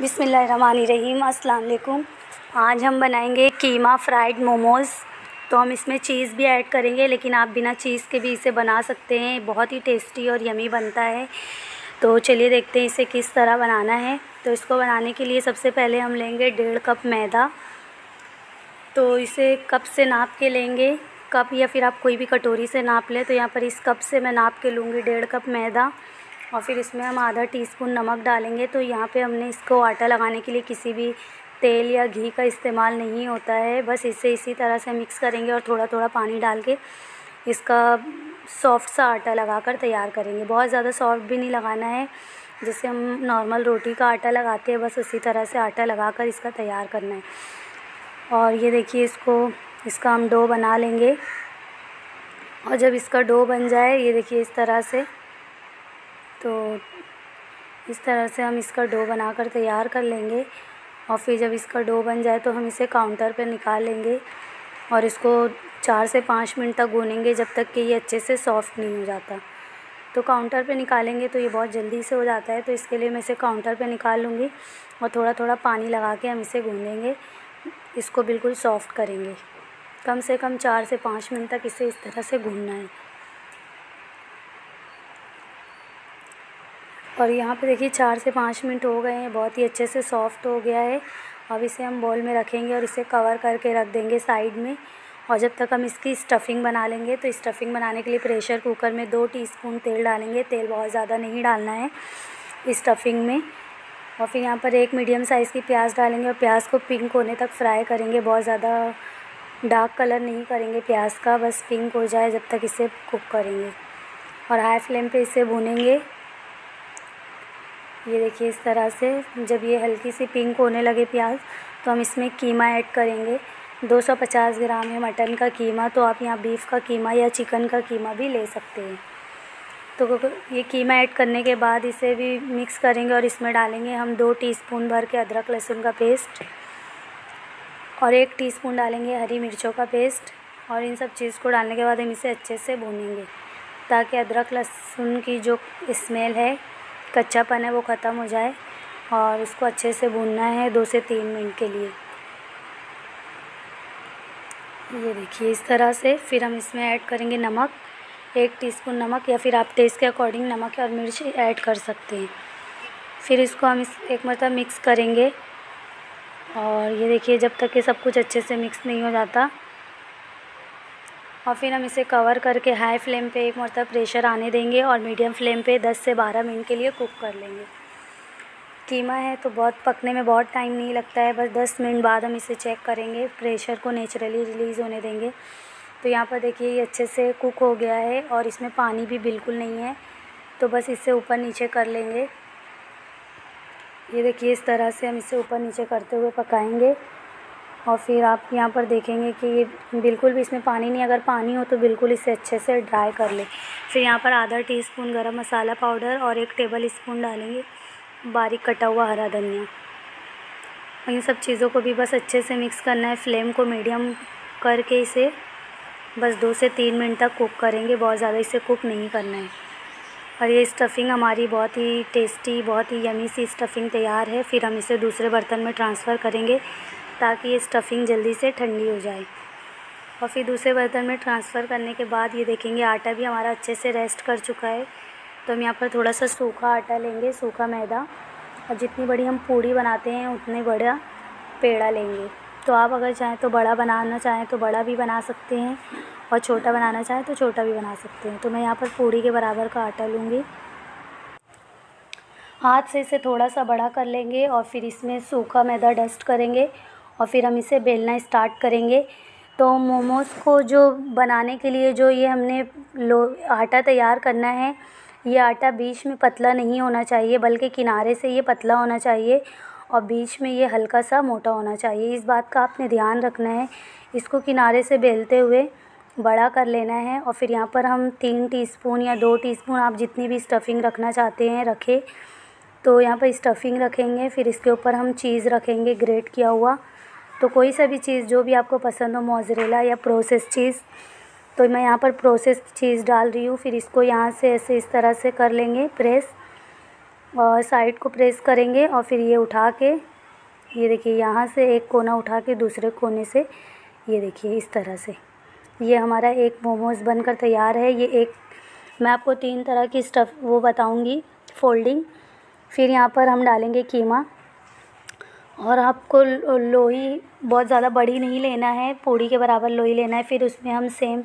बिसमीम वालेकुम आज हम बनाएँगे कीमा फ्राइड मोमोज़। तो हम इसमें चीज़ भी ऐड करेंगे, लेकिन आप बिना चीज़ के भी इसे बना सकते हैं। बहुत ही टेस्टी और यमी बनता है। तो चलिए देखते हैं इसे किस तरह बनाना है। तो इसको बनाने के लिए सबसे पहले हम लेंगे डेढ़ कप मैदा। तो इसे कप से नाप के लेंगे। कप या फिर आप कोई भी कटोरी से नाप लें तो यहाँ पर इस कप से मैं नाप के लूँगी डेढ़ कप मैदा। और फिर इसमें हम आधा टीस्पून नमक डालेंगे। तो यहाँ पे हमने इसको आटा लगाने के लिए किसी भी तेल या घी का इस्तेमाल नहीं होता है। बस इसे इसी तरह से मिक्स करेंगे और थोड़ा थोड़ा पानी डाल के इसका सॉफ्ट सा आटा लगा कर तैयार करेंगे। बहुत ज़्यादा सॉफ्ट भी नहीं लगाना है। जैसे हम नॉर्मल रोटी का आटा लगाते हैं, बस उसी तरह से आटा लगा कर इसका तैयार करना है। और ये देखिए इसको, इसका हम डो बना लेंगे। और जब इसका डो बन जाए, ये देखिए इस तरह से तो इस तरह से हम इसका डो बनाकर तैयार कर लेंगे और फिर जब इसका डो बन जाए तो हम इसे काउंटर पर निकाल लेंगे और इसको चार से पाँच मिनट तक गूनेंगे जब तक कि ये अच्छे से सॉफ़्ट नहीं हो जाता। तो काउंटर पे निकालेंगे तो ये बहुत जल्दी से हो जाता है तो इसके लिए मैं इसे काउंटर पे निकाल लूँगी और थोड़ा थोड़ा पानी लगा के हम इसे गूँधेंगे इसको बिल्कुल सॉफ़्ट करेंगे। कम से कम चार से पाँच मिनट तक इसे इस तरह से गूँधना है। और यहाँ पे देखिए चार से पाँच मिनट हो गए हैं, बहुत ही अच्छे से सॉफ़्ट हो गया है। अब इसे हम बॉल में रखेंगे और इसे कवर करके रख देंगे साइड में। और जब तक हम इसकी स्टफ़िंग बना लेंगे तो स्टफ़िंग बनाने के लिए प्रेशर कुकर में दो टीस्पून तेल डालेंगे। तेल बहुत ज़्यादा नहीं डालना है स्टफ़िंग में। और फिर यहाँ पर एक मीडियम साइज़ की प्याज डालेंगे और प्याज को पिंक होने तक फ्राई करेंगे। बहुत ज़्यादा डार्क कलर नहीं करेंगे प्याज का, बस पिंक हो जाए जब तक इसे कुक करेंगे। और हाई फ्लेम पे इसे भूनेंगे। ये देखिए इस तरह से जब ये हल्की सी पिंक होने लगे प्याज तो हम इसमें कीमा ऐड करेंगे। 250 ग्राम है मटन का कीमा तो आप यहाँ बीफ का कीमा या चिकन का कीमा भी ले सकते हैं। तो ये कीमा ऐड करने के बाद इसे भी मिक्स करेंगे और इसमें डालेंगे हम दो टीस्पून भर के अदरक, लहसुन का पेस्ट और एक टीस्पून डालेंगे हरी मिर्चों का पेस्ट और इन सब चीज़ को डालने के बाद हम इसे अच्छे से भूनेंगे ताकि अदरक, लहसुन की जो स्मेल है कच्चापन है, वो ख़त्म हो जाए और इसको अच्छे से भूनना है दो से तीन मिनट के लिए। ये देखिए इस तरह से, फिर हम इसमें ऐड करेंगे नमक, एक टीस्पून नमक या फिर आप टेस्ट के अकॉर्डिंग नमक और मिर्च ऐड कर सकते हैं। फिर इसको हम इस एक मरतब मिक्स करेंगे और ये देखिए जब तक ये सब कुछ अच्छे से मिक्स नहीं हो जाता और फिर हम इसे कवर करके हाई फ्लेम पे एक मरतब प्रेशर आने देंगे और मीडियम फ्लेम पे 10 से 12 मिनट के लिए कुक कर लेंगे। कीमा है तो बहुत पकने में बहुत टाइम नहीं लगता है, बस 10 मिनट बाद हम इसे चेक करेंगे प्रेशर को नेचुरली रिलीज़ होने देंगे। तो यहाँ पर देखिए ये अच्छे से कुक हो गया है और इसमें पानी भी बिल्कुल नहीं है तो बस इसे ऊपर नीचे कर लेंगे। ये देखिए इस तरह से हम इसे ऊपर नीचे करते हुए पकाएँगे। और फिर आप यहाँ पर देखेंगे कि ये बिल्कुल भी इसमें पानी नहीं, अगर पानी हो तो बिल्कुल इसे अच्छे से ड्राई कर लें। फिर यहाँ पर आधा टीस्पून गरम मसाला पाउडर और एक टेबल स्पून डालेंगे, बारीक कटा हुआ हरा धनिया। इन सब चीज़ों को भी बस अच्छे से मिक्स करना है फ्लेम को मीडियम करके इसे बस दो से तीन मिनट तक कुक करेंगे, बहुत ज़्यादा इसे कुक नहीं करना है। और ये स्टफ़िंग हमारी बहुत ही टेस्टी बहुत ही यमी सी स्टफ़िंग तैयार है, फिर हम इसे दूसरे बर्तन में ट्रांसफ़र करेंगे। ताकि ये स्टफ़िंग जल्दी से ठंडी हो जाए। और फिर दूसरे बर्तन में ट्रांसफ़र करने के बाद ये देखेंगे आटा भी हमारा अच्छे से रेस्ट कर चुका है। तो हम यहाँ पर थोड़ा सा सूखा आटा लेंगे, सूखा मैदा। और जितनी बड़ी हम पूड़ी बनाते हैं, उतने बड़ा पेड़ा लेंगे। तो आप अगर चाहें तो बड़ा बनाना चाहें तो बड़ा भी बना सकते हैं और छोटा बनाना चाहें तो छोटा भी बना सकते हैं। तो मैं यहाँ पर पूड़ी के बराबर का आटा लूँगी। हाथ से इसे थोड़ा सा बड़ा कर लेंगे और फिर इसमें सूखा मैदा डस्ट करेंगे। और फिर हम इसे बेलना स्टार्ट करेंगे। तो मोमोज़ को जो बनाने के लिए जो ये हमने लो, आटा तैयार करना है, ये आटा बीच में पतला नहीं होना चाहिए, बल्कि किनारे से ये पतला होना चाहिए और बीच में ये हल्का सा मोटा होना चाहिए। इस बात का आपने ध्यान रखना है। इसको किनारे से बेलते हुए बड़ा कर लेना है और फिर यहाँ पर हम तीन टीस्पून या दो टीस्पून आप जितनी भी स्टफ़िंग रखना चाहते हैं रखें। तो यहाँ पर स्टफ़िंग रखेंगे, फिर इसके ऊपर हम चीज़ रखेंगे ग्रेट किया हुआ। तो कोई सा भी चीज़ जो भी आपको पसंद हो मोज़रेला या प्रोसेस चीज़ तो मैं यहाँ पर प्रोसेस चीज़ डाल रही हूँ। फिर इसको यहाँ से ऐसे इस तरह से कर लेंगे प्रेस और साइड को प्रेस करेंगे, और फिर ये उठा के, ये देखिए, यहाँ से एक कोना उठा के दूसरे कोने से, ये देखिए, इस तरह से। ये हमारा एक मोमोज़ बनकर तैयार है। ये एक, मैं आपको तीन तरह की स्टफ़ वो बताऊँगी फोल्डिंग फिर यहाँ पर हम डालेंगे कीमा। और आपको लोई बहुत ज़्यादा बड़ी नहीं लेना है, पूड़ी के बराबर लोई लेना है, फिर उसमें हम सेम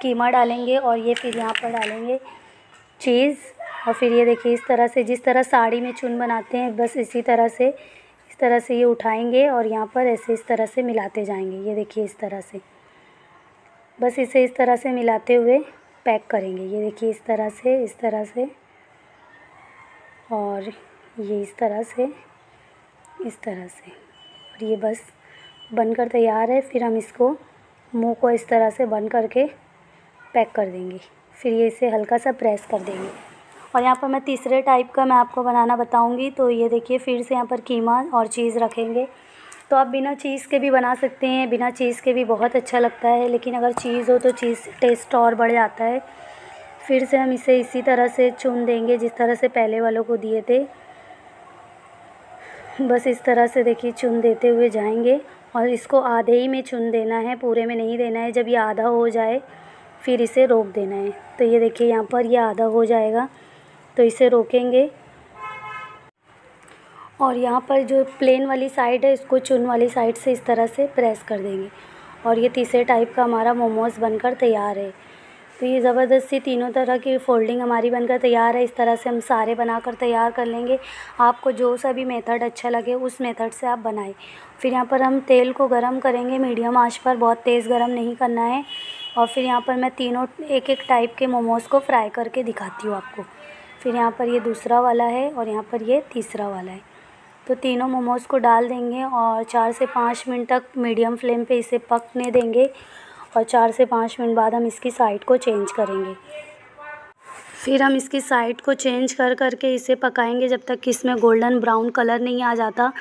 कीमा डालेंगे और ये फिर यहाँ पर डालेंगे चीज़ और फिर ये देखिए इस तरह से, जिस तरह साड़ी में चुन बनाते हैं, बस इसी तरह से, इस तरह से ये उठाएँगे और यहाँ पर ऐसे इस तरह से मिलाते जाएँगे। ये देखिए इस तरह से, बस इसे इस तरह से मिलाते हुए पैक करेंगे। ये देखिए इस तरह से, इस तरह से। और ये इस तरह से, इस तरह से। और ये बस बनकर तैयार है, फिर हम इसको मुँह को इस तरह से बंद करके पैक कर देंगे। फिर ये इसे हल्का सा प्रेस कर देंगे। और यहाँ पर मैं तीसरे टाइप का मैं आपको बनाना बताऊँगी। तो ये देखिए, फिर से यहाँ पर कीमा और चीज़ रखेंगे। तो आप बिना चीज़ के भी बना सकते हैं, बिना चीज़ के भी बहुत अच्छा लगता है। लेकिन अगर चीज़ हो तो चीज़ टेस्ट और बढ़ जाता है। फिर से हम इसे इसी तरह से चुन देंगे जिस तरह से पहले वालों को दिए थे। बस इस तरह से देखिए, चुन देते हुए जाएँगे और इसको आधे ही में चुन देना है, पूरे में नहीं देना है। जब ये आधा हो जाए, फिर इसे रोक देना है। तो ये देखिए, यहाँ पर ये आधा हो जाएगा। तो इसे रोकेंगे। और यहाँ पर जो प्लेन वाली साइड है, इसको चुन वाली साइड से इस तरह से प्रेस कर देंगे। और ये तीसरे टाइप का हमारा मोमोज़ बनकर तैयार है। तो ये ज़बरदस्ती तीनों तरह की फ़ोल्डिंग हमारी बनकर तैयार है। इस तरह से हम सारे बनाकर तैयार कर लेंगे। आपको जो सा भी मेथड अच्छा लगे, उस मेथड से आप बनाएँ। फिर यहाँ पर हम तेल को गरम करेंगे। मीडियम आँच पर बहुत तेज़ गरम नहीं करना है। और फिर यहाँ पर मैं तीनों एक एक टाइप के मोमोज़ को फ्राई करके दिखाती हूँ आपको। फिर यहाँ पर ये दूसरा वाला है और यहाँ पर ये तीसरा वाला है। तो तीनों मोमोज़ को डाल देंगे और चार से पाँच मिनट तक मीडियम फ्लेम पे इसे पकने देंगे। और चार से पाँच मिनट बाद हम इसकी साइड को चेंज करेंगे। फिर हम इसकी साइड को चेंज कर कर के इसे पकाएँगे जब तक कि इसमें गोल्डन ब्राउन कलर नहीं आ जाता।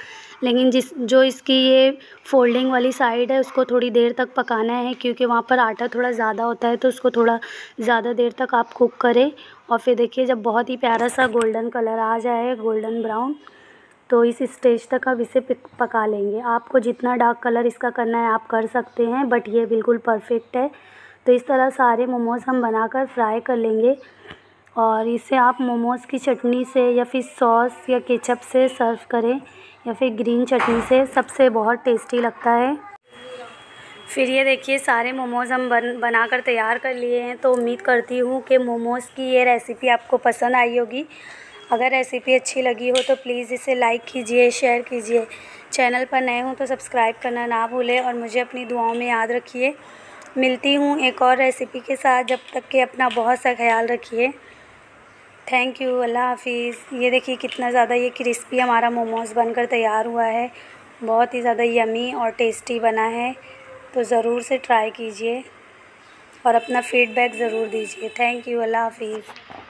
लेकिन जिस, जो इसकी ये फोल्डिंग वाली साइड है, उसको थोड़ी देर तक पकाना है, क्योंकि वहाँ पर आटा थोड़ा ज़्यादा होता है तो उसको थोड़ा ज़्यादा देर तक आप कुक करें। और फिर देखिए, जब बहुत ही प्यारा सा गोल्डन कलर आ जाए, गोल्डन ब्राउन तो इस स्टेज तक अब इसे पका लेंगे। आपको जितना डार्क कलर इसका करना है, आप कर सकते हैं, बट ये बिल्कुल परफेक्ट है। तो इस तरह सारे मोमोज़ हम बनाकर फ्राई कर लेंगे। और इसे आप मोमोज़ की चटनी से या फिर सॉस या केचप से सर्व करें, या फिर ग्रीन चटनी से, सबसे बहुत टेस्टी लगता है। फिर ये देखिए, सारे मोमोज़ हम बन, बनाकर तैयार कर लिए हैं। तो उम्मीद करती हूँ कि मोमोज़ की ये रेसिपी आपको पसंद आई होगी। अगर रेसिपी अच्छी लगी हो तो प्लीज़ इसे लाइक कीजिए शेयर कीजिए। चैनल पर नए हों तो सब्सक्राइब करना ना भूलें और मुझे अपनी दुआओं में याद रखिए। मिलती हूँ एक और रेसिपी के साथ, जब तक कि अपना बहुत सा ख्याल रखिए। थैंक यू अल्लाह हाफिज़। ये देखिए कितना ज़्यादा ये क्रिस्पी हमारा मोमोज़ बनकर तैयार हुआ है। बहुत ही ज़्यादा यमी और टेस्टी बना है। तो ज़रूर से ट्राई कीजिए और अपना फ़ीडबैक ज़रूर दीजिए। थैंक यू अल्लाह हाफिज़।